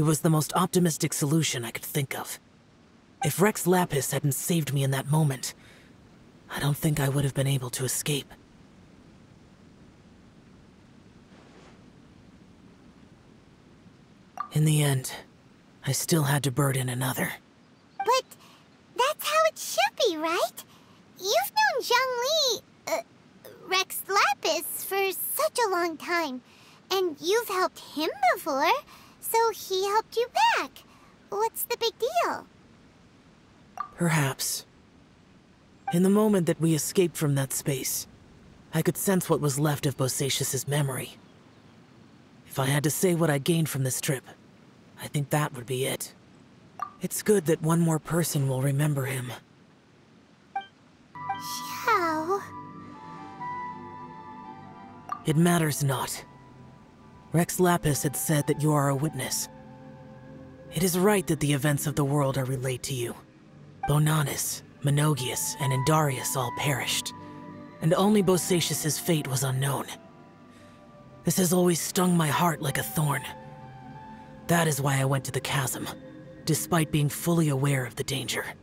It was the most optimistic solution I could think of. If Rex Lapis hadn't saved me in that moment, I don't think I would have been able to escape. In the end, I still had to burden another. But that's how it should be, right? You've known Zhang Li, uh, Rex Lapis, for such a long time. And you've helped him before, so he helped you back. What's the big deal? Perhaps. In the moment that we escaped from that space, I could sense what was left of Bosacius's memory. If I had to say what I gained from this trip, I think that would be it. It's good that one more person will remember him. Xiao... It matters not. Rex Lapis had said that you are a witness. It is right that the events of the world are relayed to you. Bonanus, Menogias, and Indarias all perished, and only Bosacius's fate was unknown. This has always stung my heart like a thorn. That is why I went to the chasm, despite being fully aware of the danger.